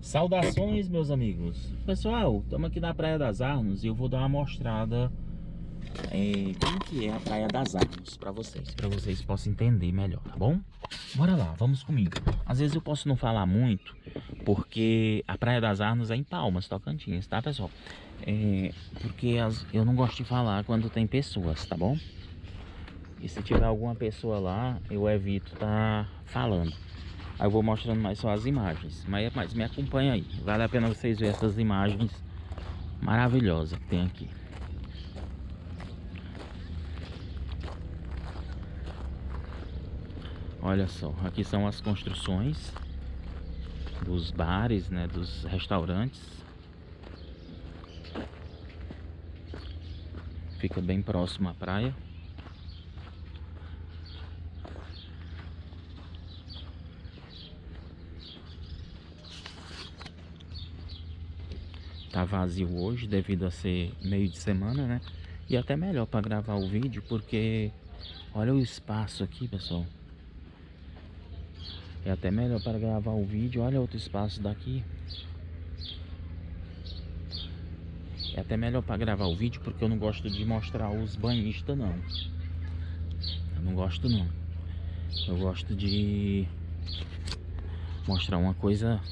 Saudações, meus amigos. Pessoal, estamos aqui na Praia das Arnos e eu vou dar uma mostrada é, como que é a Praia das Arnos para vocês, para vocês possam entender melhor, tá bom? Bora lá, vamos comigo. Às vezes eu posso não falar muito, porque a Praia das Arnos é em Palmas, Tocantins, tá, pessoal? É, porque as, eu não gosto de falar quando tem pessoas, tá bom? E se tiver alguma pessoa lá, eu evito tá falando. Aí eu vou mostrando mais só as imagens. Mas, mas me acompanha aí. Vale a pena vocês verem essas imagens maravilhosas que tem aqui. Olha só, aqui são as construções dos bares, né, dos restaurantes. Fica bem próximo à praia. Tá vazio hoje devido a ser meio de semana, né? E até melhor para gravar o vídeo porque olha o espaço aqui, pessoal. É até melhor para gravar o vídeo. Olha outro espaço daqui. É até melhor para gravar o vídeo porque eu não gosto de mostrar os banhistas não. Eu não gosto não. Eu gosto de mostrar uma coisa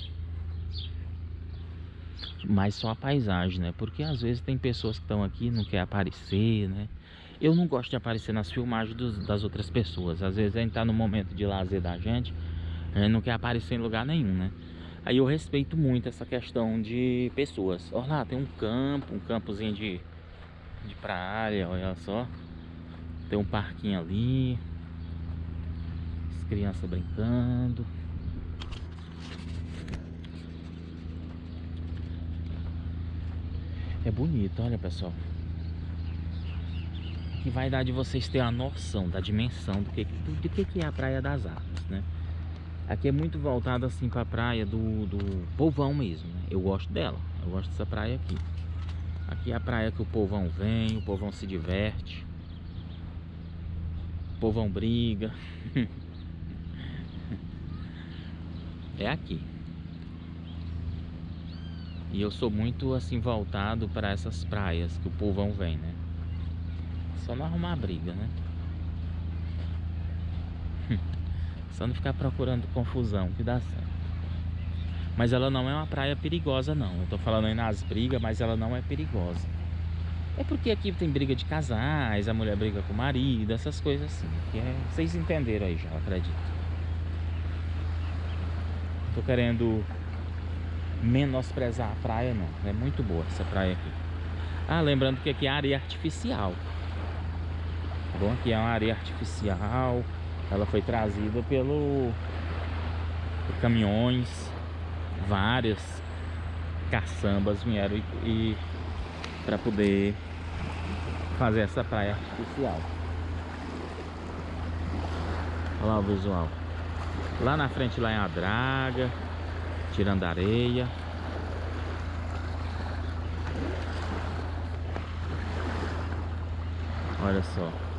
mais só a paisagem, né? Porque às vezes tem pessoas que estão aqui não quer aparecer, né? Eu não gosto de aparecer nas filmagens dos, das outras pessoas. Às vezes a gente tá no momento de lazer da gente, a gente não quer aparecer em lugar nenhum, né? Aí eu respeito muito essa questão de pessoas. Olha lá, tem um campo, um campozinho de, de praia, olha só. Tem um parquinho ali. As crianças brincando. É bonito, olha pessoal. Que vai dar de vocês ter a noção da dimensão do que, do que, que é a Praia das Armas, né? Aqui é muito voltado assim para a praia do, do povão mesmo, né? Eu gosto dela, eu gosto dessa praia aqui. Aqui é a praia que o povão vem, o povão se diverte. O povão briga. é aqui. E eu sou muito assim voltado para essas praias que o povão vem, né? Só não arrumar briga, né? Só não ficar procurando confusão, que dá certo. Mas ela não é uma praia perigosa, não. Eu tô falando aí nas brigas, mas ela não é perigosa. É porque aqui tem briga de casais, a mulher briga com o marido, essas coisas assim. Que é... Vocês entenderam aí já, acredito. Tô querendo menosprezar a praia, não. É muito boa essa praia aqui. Ah, lembrando que aqui é areia artificial. Tá bom? Aqui é uma areia artificial. Ela foi trazida pelo por caminhões. Várias caçambas vieram e, e para poder fazer essa praia artificial. Olha lá o visual. Lá na frente lá é a draga tirando areia. Olha só.